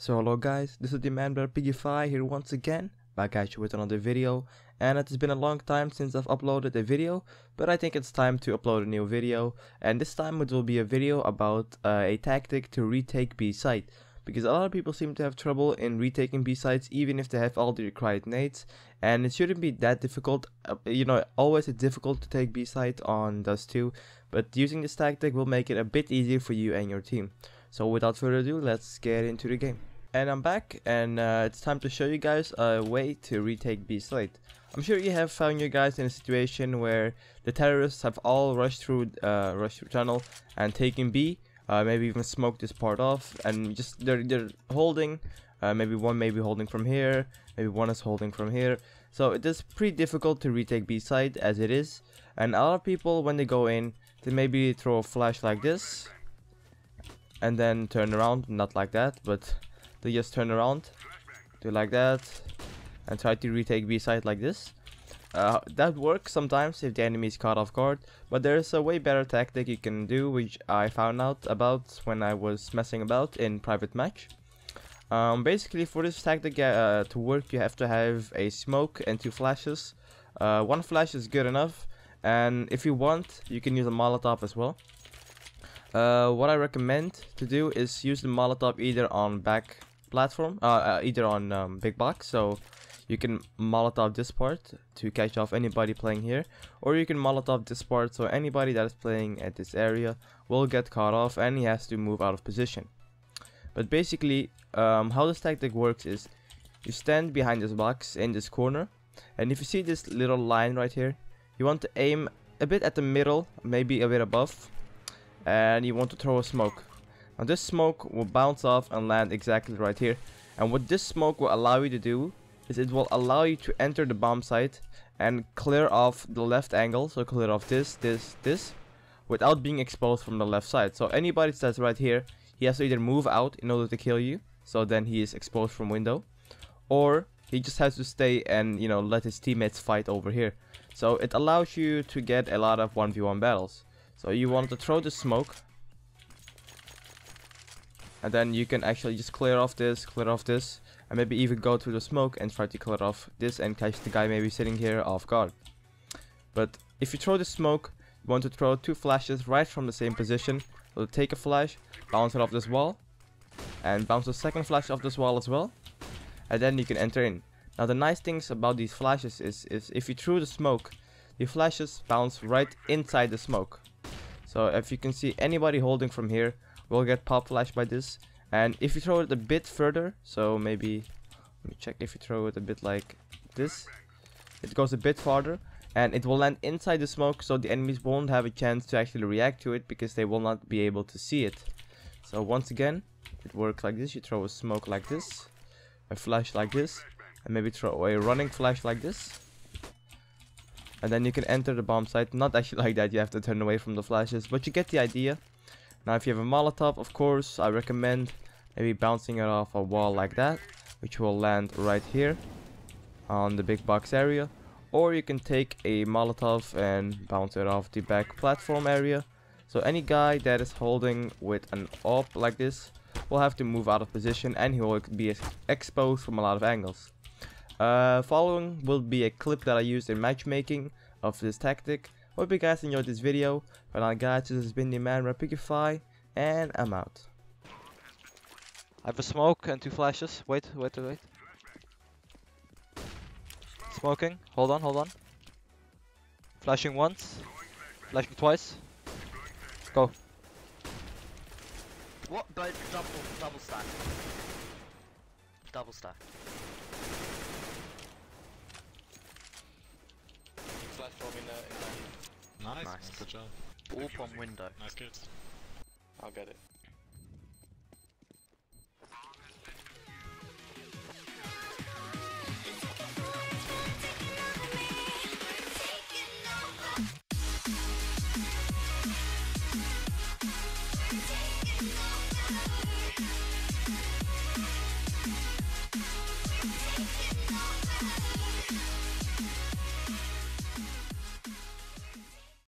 So hello guys, this is the man bear here once again, back at you with another video, and it has been a long time since I've uploaded a video, but I think it's time to upload a new video, and this time it will be a video about uh, a tactic to retake B site, because a lot of people seem to have trouble in retaking B sites even if they have all the required nades, and it shouldn't be that difficult, uh, you know, always it's difficult to take B site on Dust 2, but using this tactic will make it a bit easier for you and your team. So without further ado, let's get into the game. And I'm back, and uh, it's time to show you guys a way to retake B site. I'm sure you have found you guys in a situation where the terrorists have all rushed through, uh, rushed through tunnel and taken B, uh, maybe even smoked this part off, and just they're they're holding. Uh, maybe one may be holding from here, maybe one is holding from here. So it is pretty difficult to retake B site as it is, and a lot of people when they go in, they maybe throw a flash like this, and then turn around, not like that, but they just turn around do like that and try to retake B site like this. Uh, that works sometimes if the enemy is caught off guard but there's a way better tactic you can do which I found out about when I was messing about in private match. Um, basically for this tactic uh, to work you have to have a smoke and two flashes. Uh, one flash is good enough and if you want you can use a molotov as well. Uh, what I recommend to do is use the molotov either on back platform, uh, uh, either on um, big box. So you can molotov this part to catch off anybody playing here, or you can molotov this part so anybody that is playing at this area will get caught off and he has to move out of position. But basically, um, how this tactic works is you stand behind this box in this corner, and if you see this little line right here, you want to aim a bit at the middle, maybe a bit above, and you want to throw a smoke. Now this smoke will bounce off and land exactly right here. And what this smoke will allow you to do is it will allow you to enter the bomb site and clear off the left angle. So clear off this, this, this without being exposed from the left side. So anybody that's right here, he has to either move out in order to kill you. So then he is exposed from window. Or he just has to stay and you know let his teammates fight over here. So it allows you to get a lot of 1v1 battles. So you want to throw the smoke and then you can actually just clear off this clear off this and maybe even go through the smoke and try to clear off this and catch the guy maybe sitting here off guard. But if you throw the smoke you want to throw two flashes right from the same position. So take a flash bounce it off this wall and bounce the second flash off this wall as well. And then you can enter in. Now the nice things about these flashes is, is if you throw the smoke the flashes bounce right inside the smoke. So if you can see anybody holding from here will get pop flash by this. And if you throw it a bit further, so maybe, let me check if you throw it a bit like this, it goes a bit farther and it will land inside the smoke so the enemies won't have a chance to actually react to it because they will not be able to see it. So once again, it works like this, you throw a smoke like this, a flash like this, and maybe throw a running flash like this. And then you can enter the bomb site, not actually like that, you have to turn away from the flashes, but you get the idea. Now if you have a Molotov, of course, I recommend maybe bouncing it off a wall like that, which will land right here on the big box area. Or you can take a Molotov and bounce it off the back platform area. So any guy that is holding with an AWP like this will have to move out of position and he will be exposed from a lot of angles. Uh, following will be a clip that I used in matchmaking of this tactic Hope you guys enjoyed this video. But now guys, this has been the ManBearPigify, and I'm out. I have a smoke and two flashes. Wait, wait, wait. Smoking. Hold on, hold on. Flashing once. Flashing twice. Go. What? But double, double stack. Double stack. Flash bomb in, uh, in Nice, Nice. good job. AWP on window. Nice kids. I'll get it.